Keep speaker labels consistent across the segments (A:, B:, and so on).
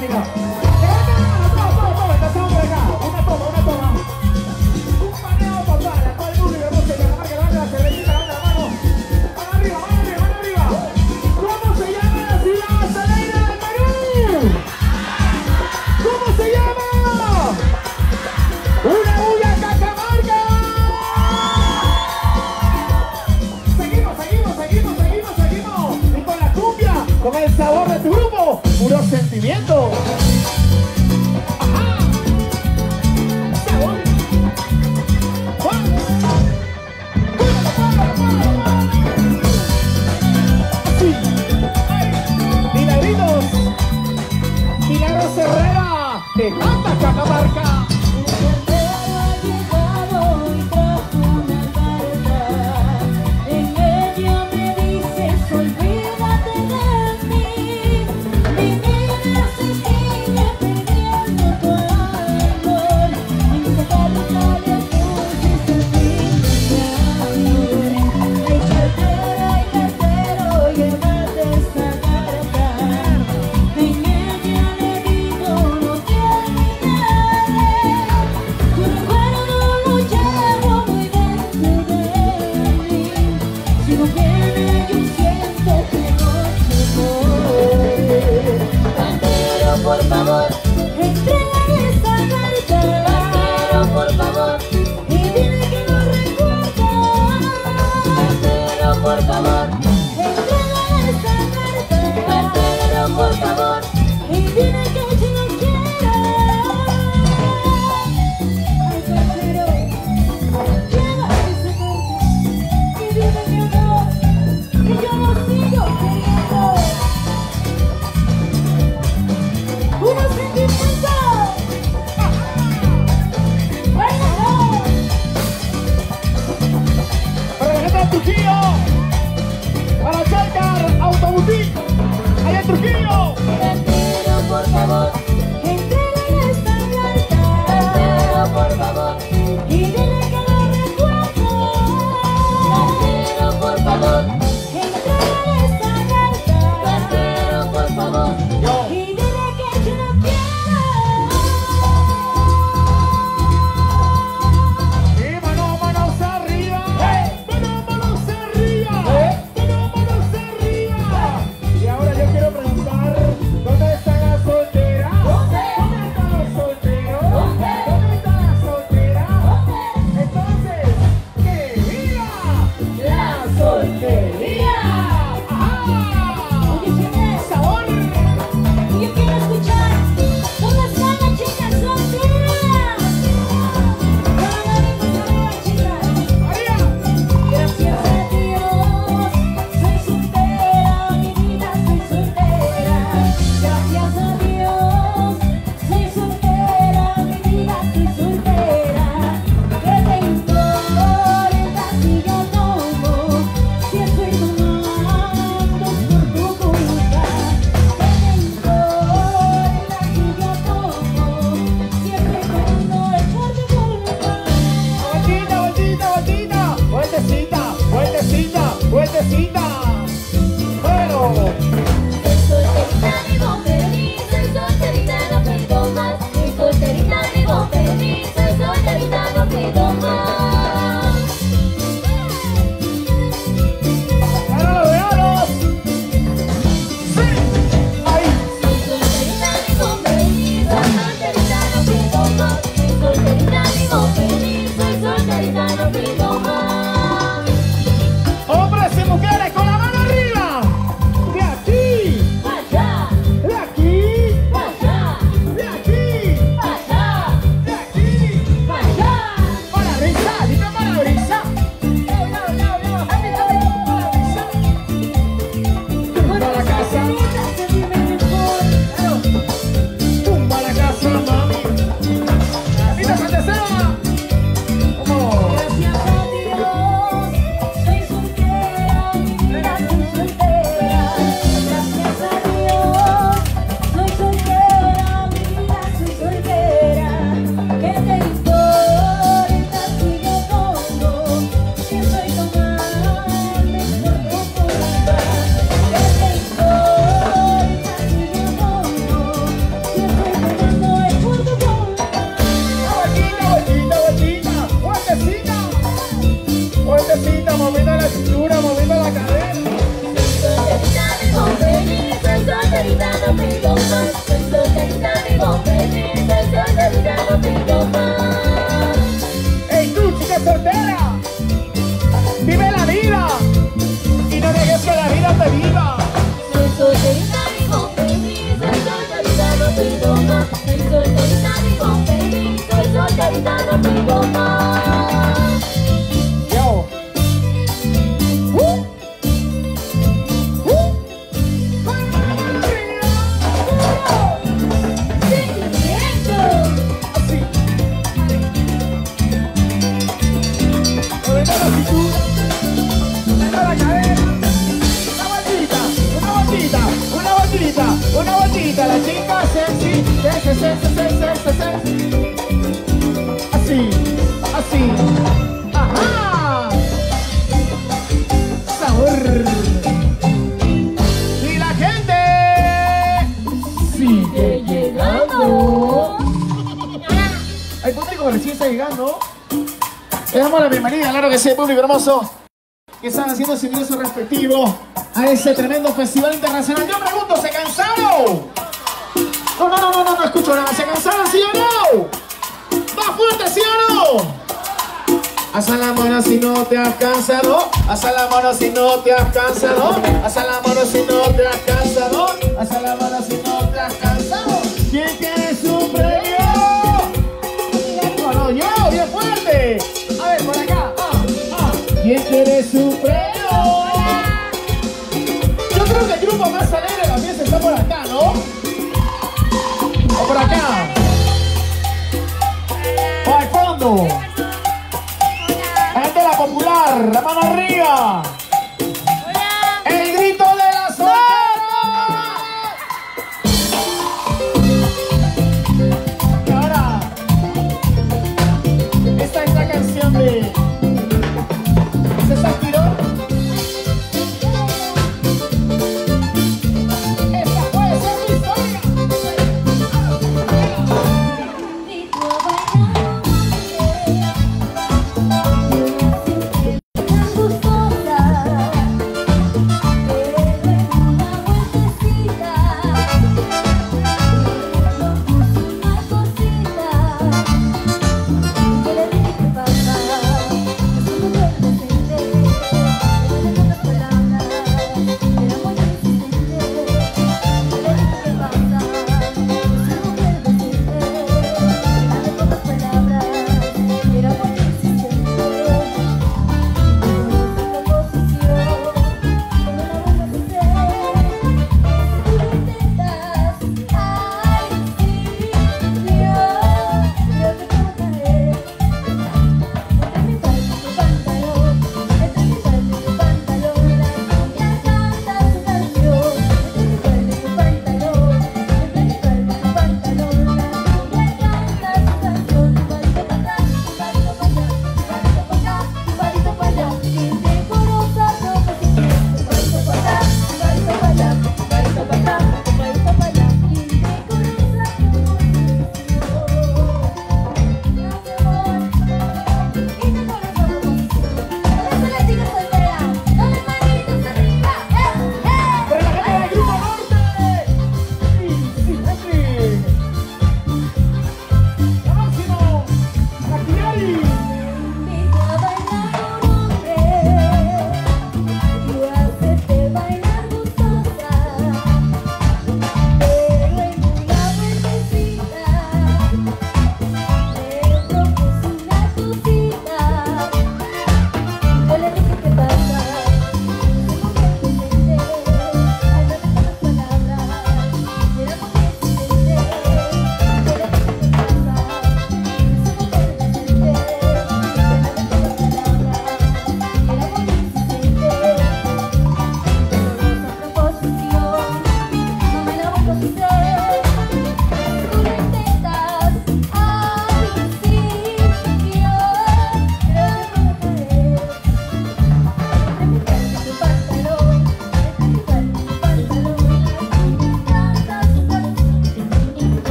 A: de nuestra
B: de Canta
A: llegando. Le damos la bienvenida, claro que sí, público hermoso, que están haciendo su ingreso respectivo a ese tremendo festival internacional. Yo pregunto, ¿se cansaron? No, no, no, no, no, no escucho nada. ¿Se cansaron, sí o no? ¡Más fuerte, sí o no! Alza la mano si no te has cansado. Alza la mano si no te has cansado. Alza la mano si no te has cansado. Alza la mano si no te has cansado. ¿Quién quiere ah. ¿Quién quiere su premio? Yo creo que el grupo más alegre de la fiesta está por acá, ¿no? O por acá. O al fondo. La gente de la popular, la mano arriba.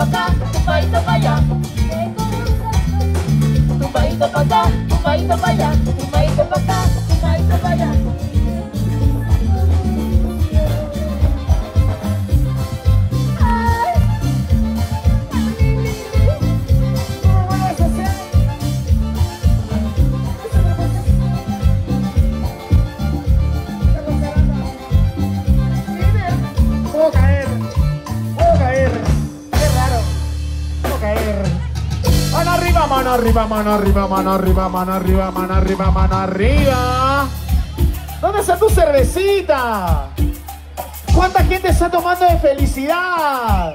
A: tapaga, tumbay tapaya. Tumbay tapaga, tumbay tapaya. Mano arriba, mano arriba, mano arriba, mano arriba, mano arriba. ¿Dónde está tu cervecita? ¿Cuánta gente está tomando de felicidad?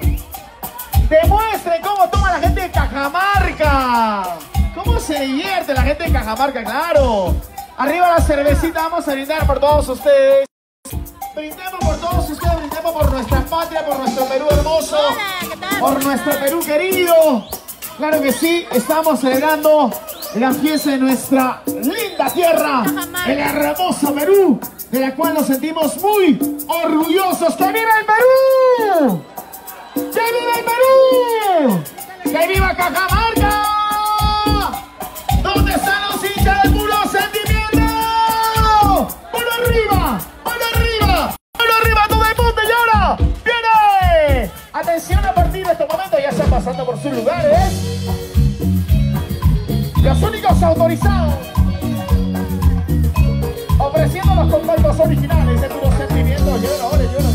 A: Demuestren cómo toma la gente de Cajamarca. ¿Cómo se divierte la gente de Cajamarca? Claro. Arriba la cervecita, vamos a brindar por todos ustedes. Brindemos por todos ustedes, brindemos por nuestra patria, por nuestro Perú hermoso, por nuestro Perú querido. Claro que sí, estamos celebrando la fiesta de nuestra linda tierra, el hermoso Perú, de la cual nos sentimos muy orgullosos. ¡Que viva el Perú! ¡Que viva el Perú! ¡Que viva Cajamarca! Atención a partir de este momento, ya están pasando por sus lugares. Los únicos autorizados ofreciendo los contactos originales de puro sentimiento. Llévelo ahora, llévelo ya.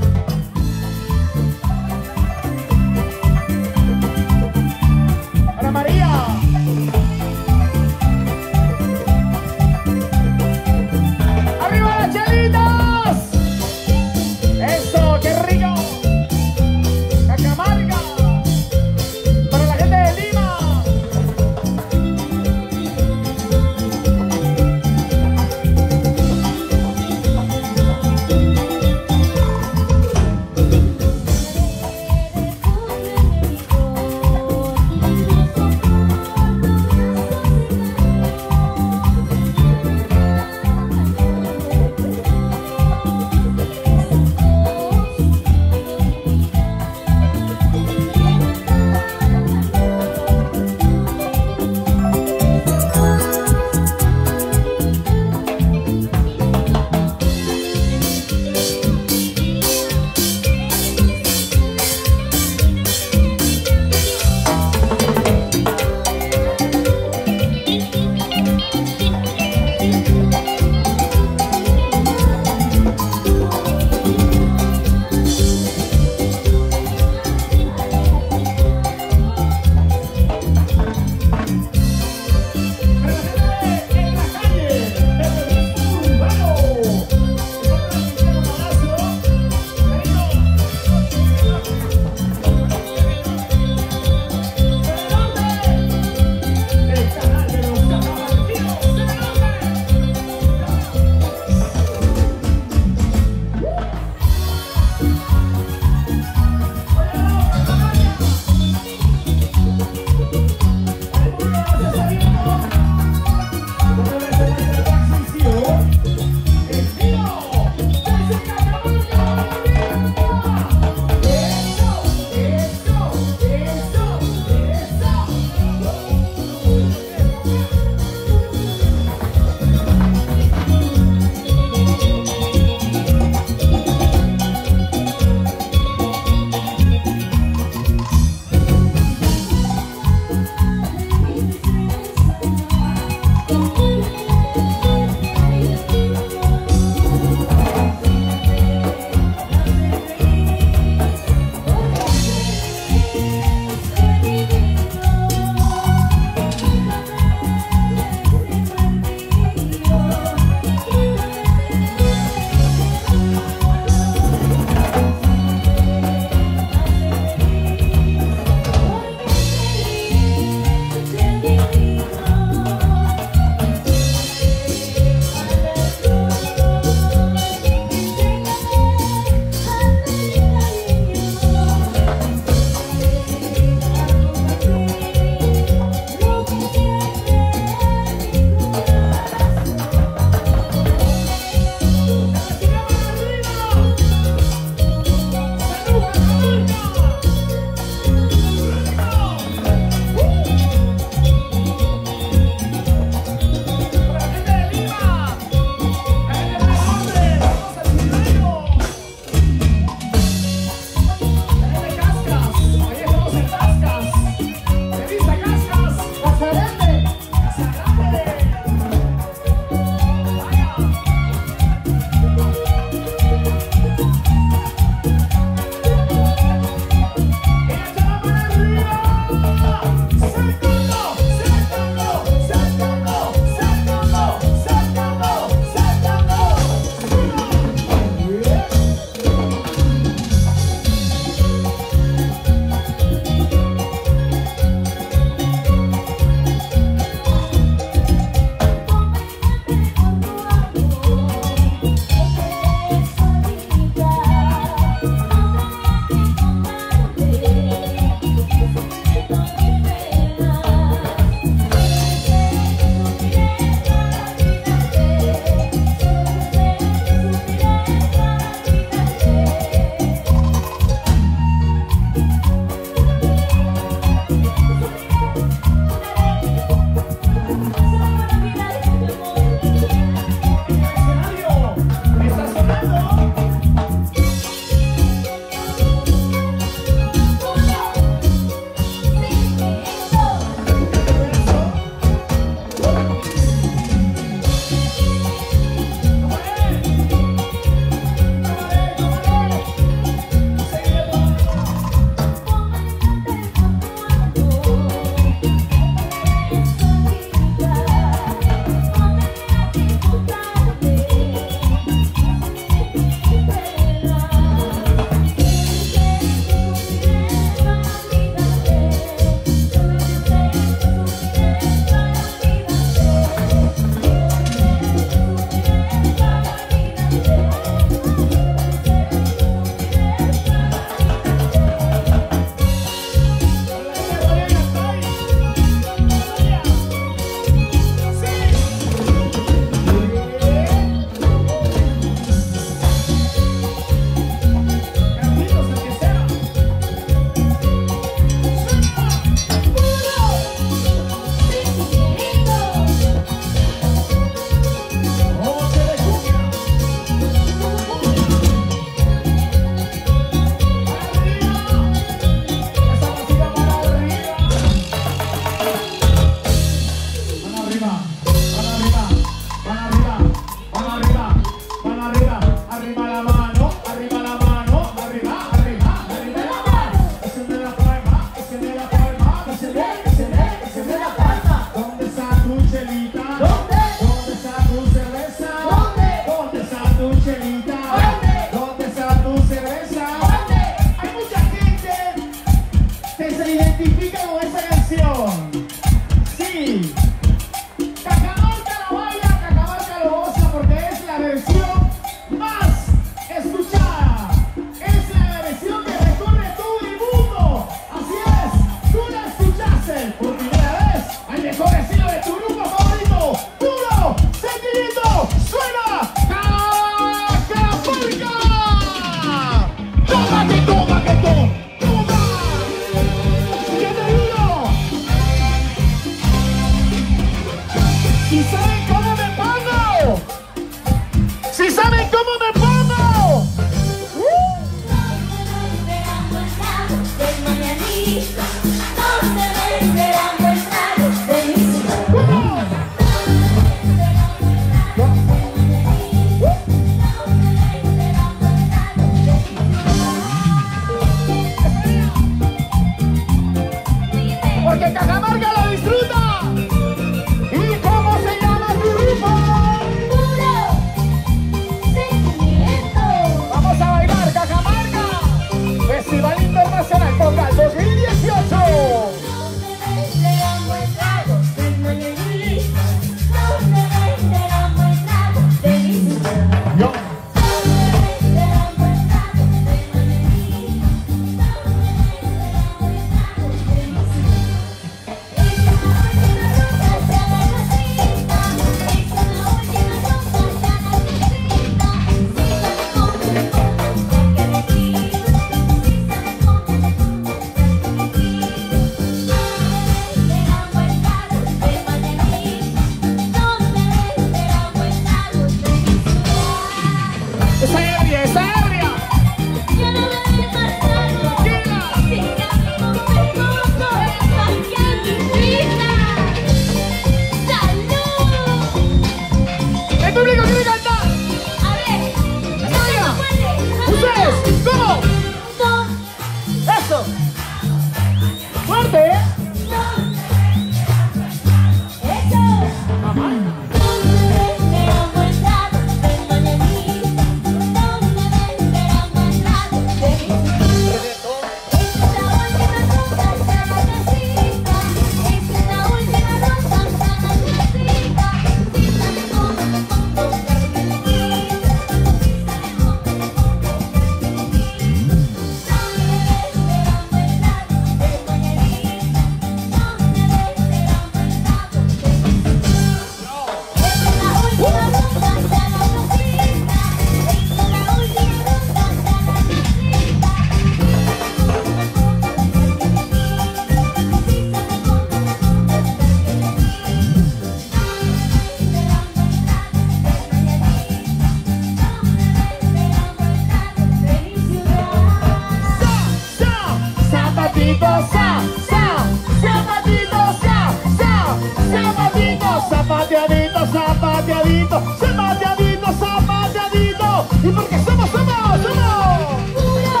A: adictos, somos de adictos, somos de. Y porque somos, somos, somos.
B: Puro.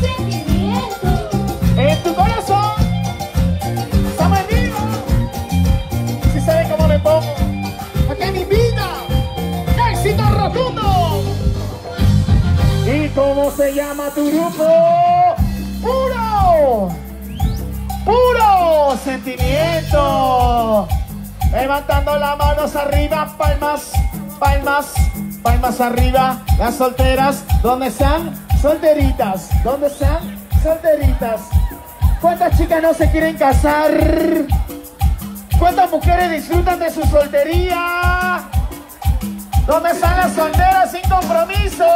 B: Sentimiento.
A: En tu corazón. Somos amigos. Si ¿Sí sabes cómo me pongo. ¿A mi vida. Éxito rotundo. ¿Y cómo se llama tu grupo? levantando las manos arriba, palmas, palmas, palmas arriba. Las solteras, ¿dónde están? Solteritas, ¿dónde están? Solteritas. ¿Cuántas chicas no se quieren casar? ¿Cuántas mujeres disfrutan de su soltería? ¿Dónde están las solteras sin compromiso?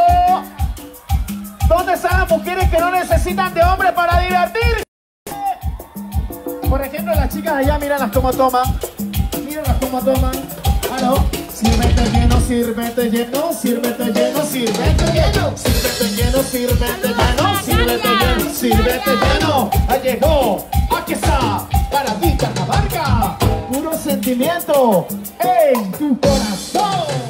A: ¿Dónde están las mujeres que no necesitan de hombres para divertirse? Por ejemplo, las chicas allá, míralas cómo toman toma, toma. Aló. Sírvete lleno, sírvete lleno, sírvete lleno, sírvete lleno. Sírvete lleno, sírvete lleno, sírvete lleno, sírvete lleno. Llegó, aquí está, para ti Carnavarca. Puro sentimiento en tu corazón.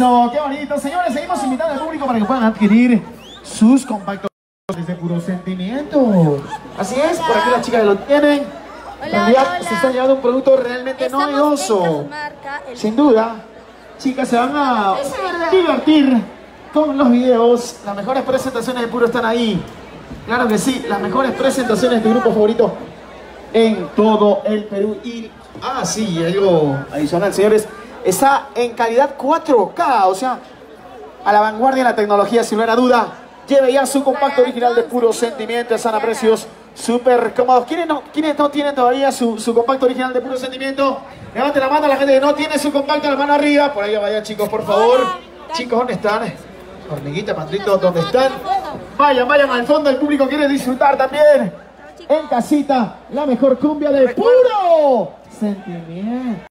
A: Eso, qué bonito. Señores, seguimos invitando al público para que puedan adquirir sus compactos de puro sentimiento. Así es, por aquí las chicas lo tienen.
B: Hola,
A: realidad
B: hola, hola.
A: se está llevando un producto realmente
B: Estamos
A: novedoso.
B: Casmarca, el-
A: Sin duda, chicas, se van a divertir con los videos. Las mejores presentaciones de Puro están ahí. Claro que sí, las mejores presentaciones de tu grupo favorito en todo el Perú. Y, ah, sí, algo adicional, señores. Está en calidad 4K, o sea, a la vanguardia de la tecnología, sin lugar a duda. Lleve ya su compacto original de puro sentimiento, están a precios súper cómodos. ¿Quiénes no, ¿Quiénes no tienen todavía su, su compacto original de puro sentimiento? Levante la mano a la gente que no tiene su compacto, la mano arriba. Por ahí vayan, chicos, por favor. Chicos, ¿dónde están? Hormiguita, Patrito, ¿dónde están? Vayan, vayan al fondo, el público quiere disfrutar también. En casita, la mejor cumbia de puro sentimiento.